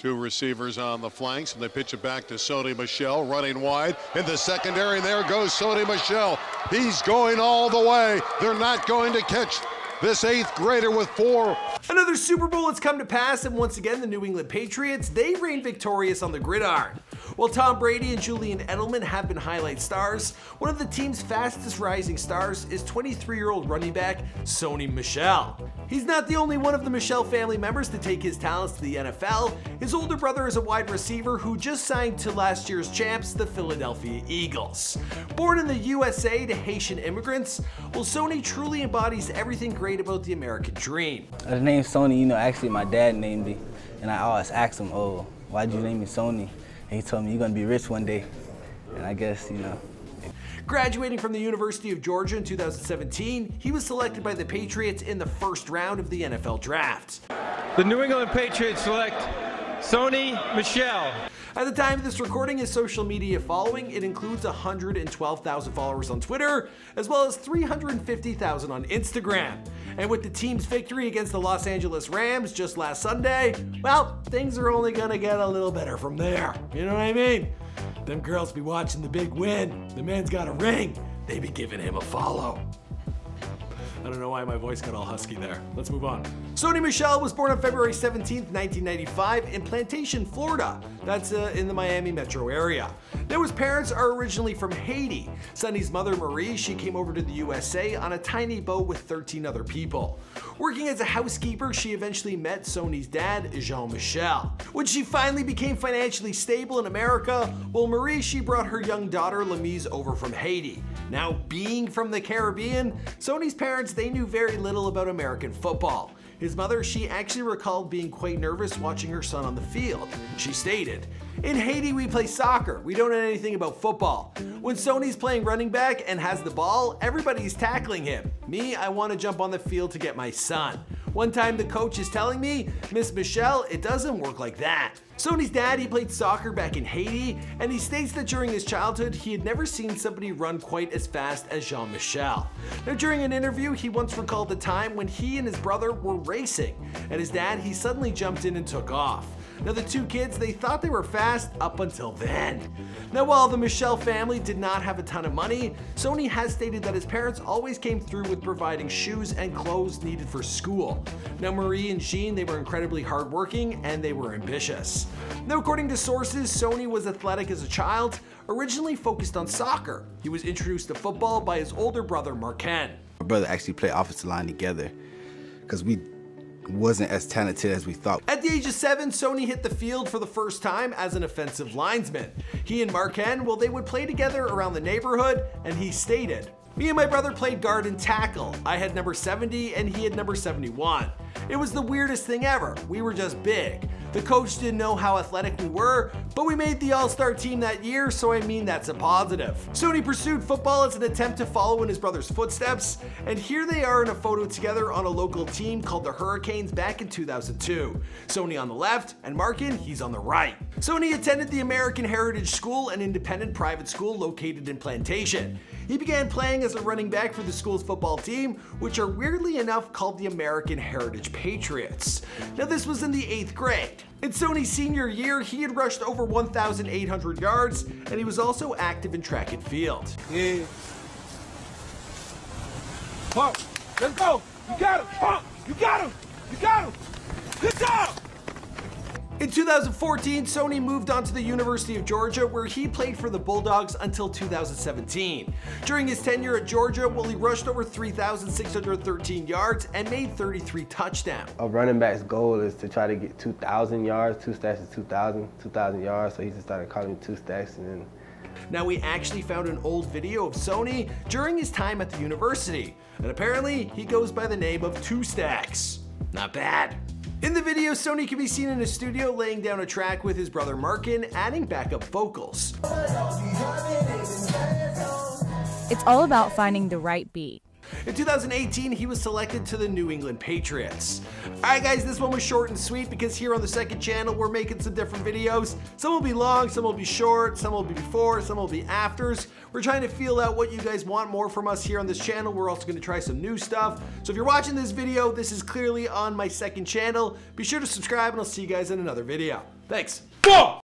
Two receivers on the flanks, and they pitch it back to Sony Michel, running wide in the secondary. And there goes Sony Michel. He's going all the way. They're not going to catch this eighth grader with four. Another Super Bowl has come to pass, and once again, the New England Patriots, they reign victorious on the gridiron. While Tom Brady and Julian Edelman have been highlight stars, one of the team's fastest rising stars is 23-year-old running back Sony Michel. He's not the only one of the Michel family members to take his talents to the NFL. His older brother is a wide receiver who just signed to last year's champs, the Philadelphia Eagles. Born in the USA to Haitian immigrants, well, Sony truly embodies everything great about the American dream. Uh, the name Sony, you know, actually my dad named me, and I always asked him, oh, why'd you name me Sony? And he told me, you're gonna be rich one day. And I guess, you know. Graduating from the University of Georgia in 2017, he was selected by the Patriots in the first round of the NFL draft. The New England Patriots select Sony Michel. At the time of this recording, his social media following, it includes 112,000 followers on Twitter, as well as 350,000 on Instagram. And with the team's victory against the Los Angeles Rams just last Sunday, well, things are only gonna get a little better from there. You know what I mean? Them girls be watching the big win. The man's got a ring. They be giving him a follow. I don't know why my voice got all husky there. Let's move on. Sony Michel was born on February 17, 1995 in Plantation, Florida. That's uh, in the Miami metro area. Now his parents are originally from Haiti. Sony's mother Marie, she came over to the USA on a tiny boat with 13 other people. Working as a housekeeper, she eventually met Sony's dad, Jean-Michel. When she finally became financially stable in America, well Marie, she brought her young daughter Lamise over from Haiti. Now being from the Caribbean, Sony's parents, they knew very little about American football. His mother, she actually recalled being quite nervous watching her son on the field. She stated, in Haiti, we play soccer. We don't know anything about football. When Sony's playing running back and has the ball, everybody's tackling him. Me, I want to jump on the field to get my son. One time the coach is telling me, Miss Michel, it doesn't work like that. Sony's dad, he played soccer back in Haiti, and he states that during his childhood, he had never seen somebody run quite as fast as Jean-Michel. Now during an interview, he once recalled the time when he and his brother were racing, and his dad, he suddenly jumped in and took off. Now the two kids, they thought they were fast up until then. Now while the Michel family did not have a ton of money, Sony has stated that his parents always came through with providing shoes and clothes needed for school. Now Marie and Jean, they were incredibly hardworking and they were ambitious. Now according to sources, Sony was athletic as a child, originally focused on soccer. He was introduced to football by his older brother Marken. My brother actually played offensive line together because we wasn't as talented as we thought. At the age of seven, Sony hit the field for the first time as an offensive linesman. He and Marken, well, they would play together around the neighborhood, and he stated, me and my brother played guard and tackle. I had number 70 and he had number 71. It was the weirdest thing ever. We were just big. The coach didn't know how athletic we were, but we made the all-star team that year, so I mean that's a positive. Sony pursued football as an attempt to follow in his brother's footsteps, and here they are in a photo together on a local team called the Hurricanes back in 2002. Sony on the left, and Marken, he's on the right. Sony attended the American Heritage School, an independent private school located in Plantation. He began playing as a running back for the school's football team, which are weirdly enough called the American Heritage Patriots. Now this was in the 8th grade. In Sony's senior year, he had rushed over 1,800 yards, and he was also active in track and field. Yeah. Pump. Let's go. You got him. Pump. You got him. You got him. Good job. In 2014, Sony moved on to the University of Georgia where he played for the Bulldogs until 2017. During his tenure at Georgia, well, he rushed over 3,613 yards and made 33 touchdowns. A running back's goal is to try to get 2,000 yards. Two stacks is 2,000, 2,000 yards. So he just started calling me two stacks and then now we actually found an old video of Sony during his time at the university, and apparently he goes by the name of Two Stacks. Not bad. In the video, Sony can be seen in a studio laying down a track with his brother Marken, adding backup vocals. It's all about finding the right beat. In 2018, he was selected to the New England Patriots. Alright guys, this one was short and sweet because here on the second channel we're making some different videos. Some will be long, some will be short, some will be before, some will be afters. We're trying to feel out what you guys want more from us here on this channel. We're also going to try some new stuff. So if you're watching this video, this is clearly on my second channel. Be sure to subscribe and I'll see you guys in another video. Thanks. Fuck!